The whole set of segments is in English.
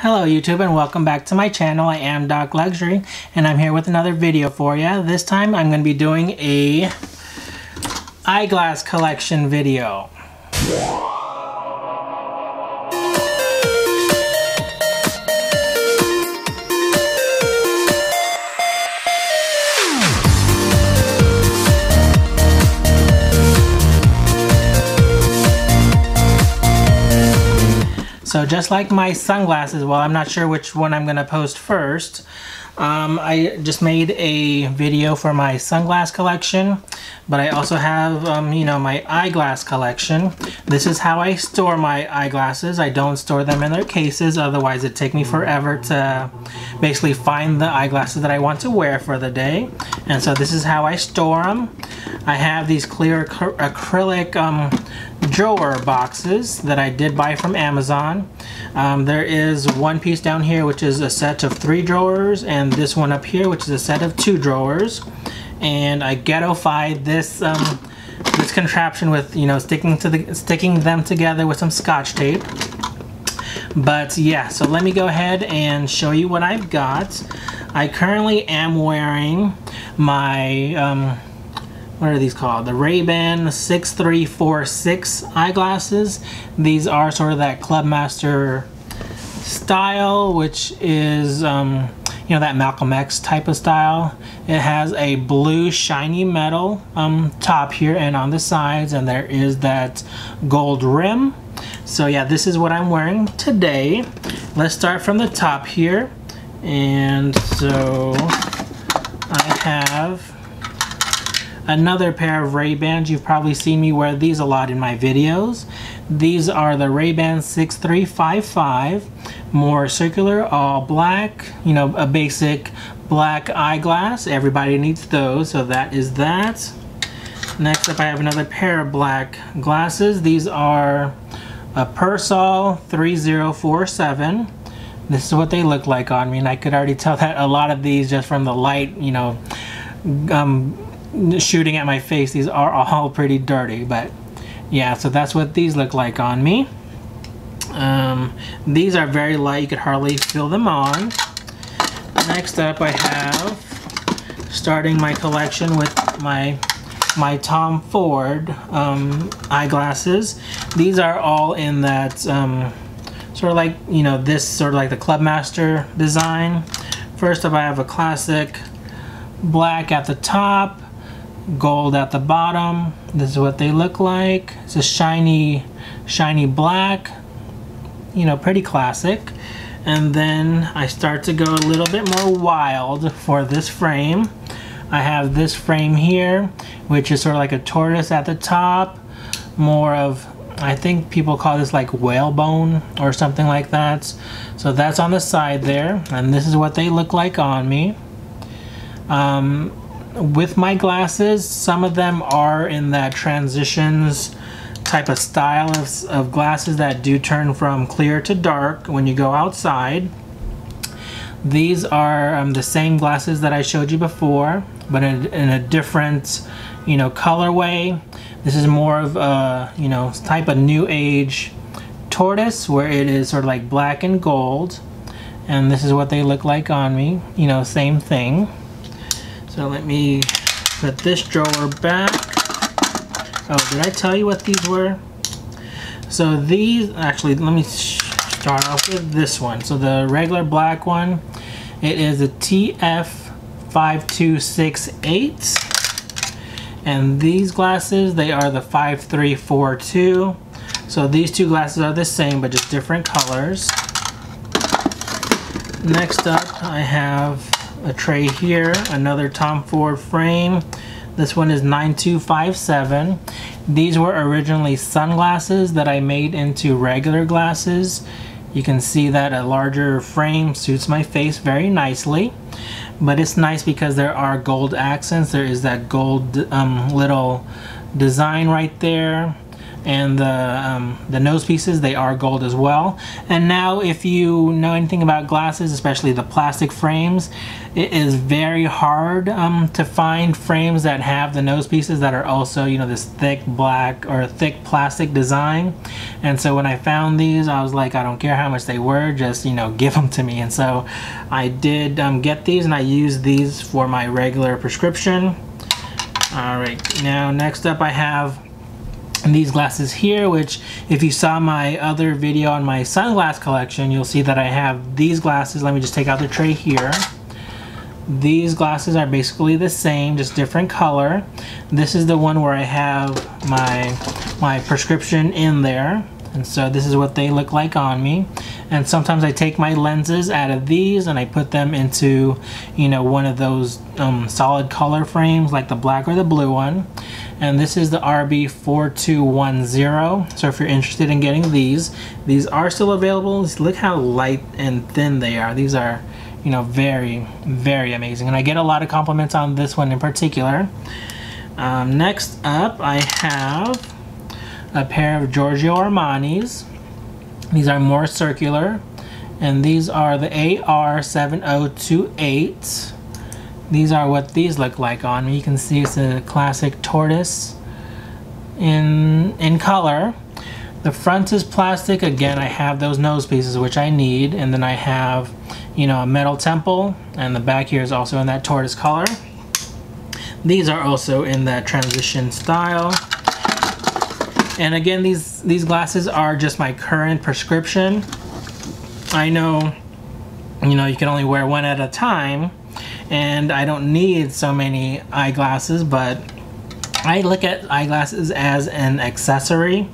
Hello YouTube and welcome back to my channel. I am Doc Luxury and I'm here with another video for you. This time I'm going to be doing a eyeglass collection video. So just like my sunglasses, well I'm not sure which one I'm to post first, um, I just made a video for my sunglass collection, but I also have, um, you know, my eyeglass collection. This is how I store my eyeglasses. I don't store them in their cases, otherwise it'd take me forever to basically find the eyeglasses that I want to wear for the day. And so this is how I store them. I have these clear acrylic um, drawer boxes that I did buy from Amazon. Um, there is one piece down here which is a set of three drawers and this one up here which is a set of two drawers. And I ghettofied this um, this contraption with you know sticking to the sticking them together with some scotch tape. But yeah so let me go ahead and show you what I've got. I currently am wearing my um, what are these called? The Ray-Ban 6346 eyeglasses. These are sort of that Clubmaster style, which is, um, you know, that Malcolm X type of style. It has a blue shiny metal um, top here and on the sides, and there is that gold rim. So yeah, this is what I'm wearing today. Let's start from the top here. And so I have Another pair of Ray-Bans, you've probably seen me wear these a lot in my videos. These are the Ray-Ban 6355, more circular, all black, you know, a basic black eyeglass. Everybody needs those, so that is that. Next up I have another pair of black glasses. These are a Persol 3047. This is what they look like on me, and I could already tell that a lot of these just from the light, you know, um, shooting at my face. These are all pretty dirty, but yeah, so that's what these look like on me. Um, these are very light, you could hardly feel them on. Next up I have, starting my collection with my my Tom Ford um, eyeglasses. These are all in that um, sort of like, you know, this sort of like the Clubmaster design. First up I have a classic black at the top, gold at the bottom. This is what they look like. It's a shiny, shiny black, you know, pretty classic. And then I start to go a little bit more wild for this frame. I have this frame here, which is sort of like a tortoise at the top, more of, I think people call this like whalebone or something like that. So that's on the side there, and this is what they look like on me. Um, with my glasses, some of them are in that transitions type of style of, of glasses that do turn from clear to dark when you go outside. These are um, the same glasses that I showed you before, but in, in, a different, you know, colorway. This is more of a, you know, type of new age tortoise where it is sort of like black and gold. And this is what they look like on me, you know, same thing. So let me put this drawer back. Oh, did I tell you what these were? So these, actually, let me start off with this one. So the regular black one, it is a TF5268. And these glasses, they are the 5342. So these two glasses are the same, but just different colors. Next up, I have a tray here, another Tom Ford frame. This one is 9257. These were originally sunglasses that I made into regular glasses. You can see that a larger frame suits my face very nicely. But it's nice because there are gold accents. There is that gold um, little design right there. And the um, the nose pieces they are gold as well. And now if you know anything about glasses especially the plastic frames it is very hard um, to find frames that have the nose pieces that are also you know this thick black or thick plastic design. And so when I found these I was like I don't care how much they were just you know give them to me. And so I did um, get these and I used these for my regular prescription. All right now next up I have these glasses here which if you saw my other video on my sunglass collection you'll see that I have these glasses. Let me just take out the tray here. These glasses are basically the same just different color. This is the one where I have my my prescription in there. And so this is what they look like on me and sometimes I take my lenses out of these and I put them into you know one of those um, solid color frames like the black or the blue one. And this is the RB4210 so if you're interested in getting these these are still available. Look how light and thin they are. These are you know very very amazing. And I get a lot of compliments on this one in particular. Um, next up I have a pair of Giorgio Armani's these are more circular and these are the AR7028 these are what these look like on. You can see it's a classic tortoise in, in color. The front is plastic. Again, I have those nose pieces, which I need. And then I have, you know, a metal temple. And the back here is also in that tortoise color. These are also in that transition style. And again, these, these glasses are just my current prescription. I know, you know, you can only wear one at a time and I don't need so many eyeglasses but I look at eyeglasses as an accessory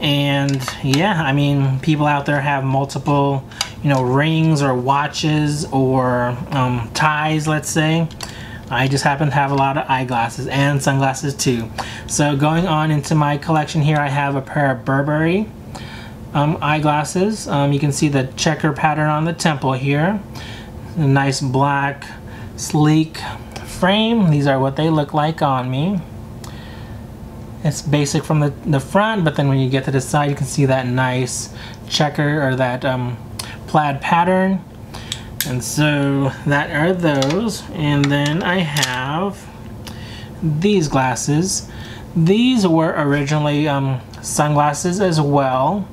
and yeah I mean people out there have multiple you know rings or watches or um, ties let's say I just happen to have a lot of eyeglasses and sunglasses too so going on into my collection here I have a pair of Burberry um, eyeglasses um, you can see the checker pattern on the temple here a nice black sleek frame. These are what they look like on me. It's basic from the, the front, but then when you get to the side, you can see that nice checker or that um, plaid pattern. And so that are those. And then I have these glasses. These were originally um, sunglasses as well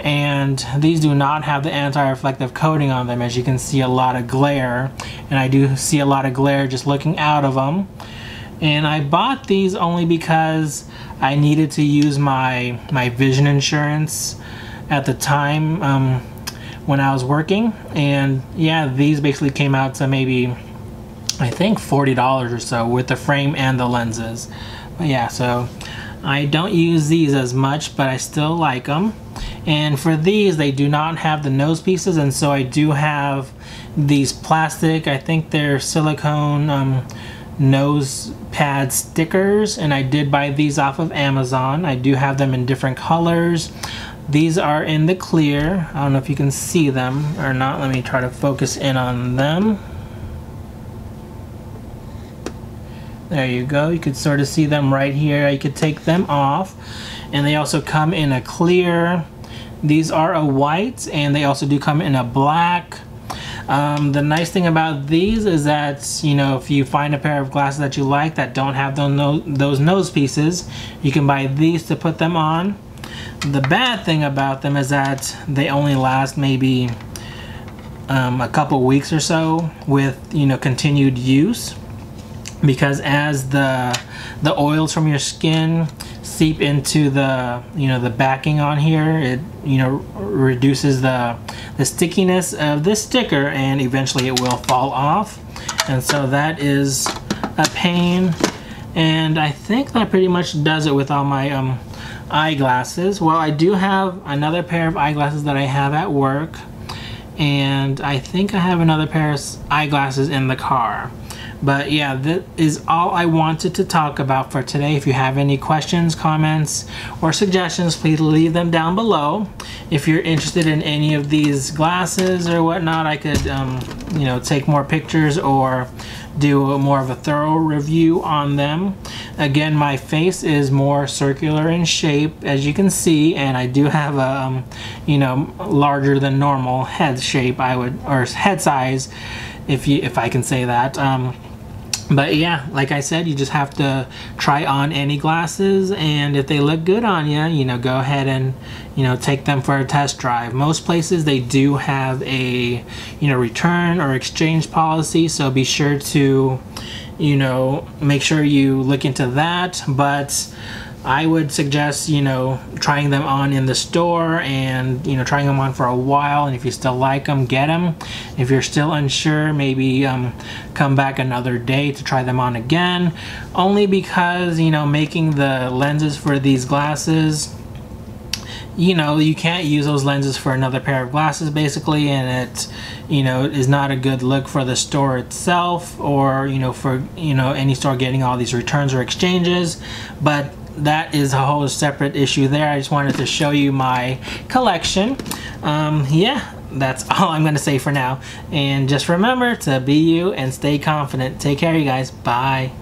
and these do not have the anti-reflective coating on them as you can see a lot of glare and I do see a lot of glare just looking out of them and I bought these only because I needed to use my my vision insurance at the time um, when I was working and yeah these basically came out to maybe I think $40 or so with the frame and the lenses. But yeah so I don't use these as much but I still like them and for these they do not have the nose pieces and so I do have these plastic I think they're silicone um, nose pad stickers and I did buy these off of Amazon. I do have them in different colors these are in the clear. I don't know if you can see them or not. Let me try to focus in on them. There you go. You could sort of see them right here. You could take them off. And they also come in a clear. These are a white and they also do come in a black. Um, the nice thing about these is that, you know, if you find a pair of glasses that you like that don't have those, those nose pieces, you can buy these to put them on. The bad thing about them is that they only last maybe um, a couple weeks or so with, you know, continued use. Because as the the oils from your skin seep into the you know the backing on here it you know reduces the the stickiness of this sticker and eventually it will fall off. And so that is a pain. And I think that pretty much does it with all my um, eyeglasses well I do have another pair of eyeglasses that I have at work and I think I have another pair of eyeglasses in the car but yeah, that is all I wanted to talk about for today. If you have any questions, comments, or suggestions, please leave them down below. If you're interested in any of these glasses or whatnot, I could, um, you know, take more pictures or do a, more of a thorough review on them. Again, my face is more circular in shape, as you can see, and I do have a, um, you know, larger than normal head shape, I would, or head size, if you, if I can say that. Um, but yeah like i said you just have to try on any glasses and if they look good on you you know go ahead and you know take them for a test drive. Most places they do have a you know return or exchange policy so be sure to you know make sure you look into that but I would suggest, you know, trying them on in the store and, you know, trying them on for a while. And if you still like them, get them. If you're still unsure, maybe um, come back another day to try them on again. Only because, you know, making the lenses for these glasses, you know, you can't use those lenses for another pair of glasses basically. And it, you know, is not a good look for the store itself or, you know, for, you know, any store getting all these returns or exchanges. But that is a whole separate issue there. I just wanted to show you my collection. Um, yeah, that's all I'm to say for now. And just remember to be you and stay confident. Take care, you guys. Bye.